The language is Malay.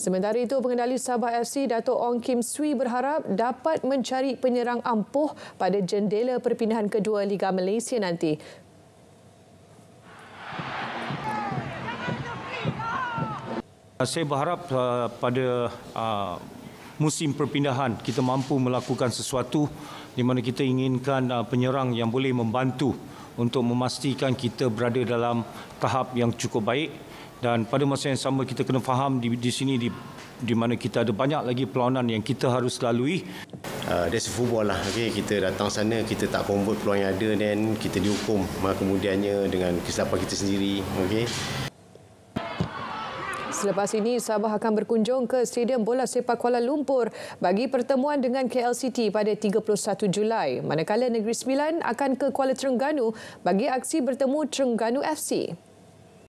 Sementara itu, pengendali Sabah FC Dato' Ong Kim Swee berharap dapat mencari penyerang ampuh pada jendela perpindahan kedua Liga Malaysia nanti. Saya berharap uh, pada uh, musim perpindahan kita mampu melakukan sesuatu di mana kita inginkan uh, penyerang yang boleh membantu untuk memastikan kita berada dalam tahap yang cukup baik dan pada masa yang sama kita kena faham di, di sini di di mana kita ada banyak lagi perlawanan yang kita harus lalui. Uh, that's football lah. Okay. Kita datang sana, kita tak convert peluang yang ada dan kita dihukum kemudiannya dengan kesilapan kita sendiri. Okay. Selepas ini, Sabah akan berkunjung ke Stadium Bola Sepak Kuala Lumpur bagi pertemuan dengan KLCT pada 31 Julai. Manakala Negeri Sembilan akan ke Kuala Terengganu bagi aksi bertemu Terengganu FC.